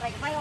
Vậy quay.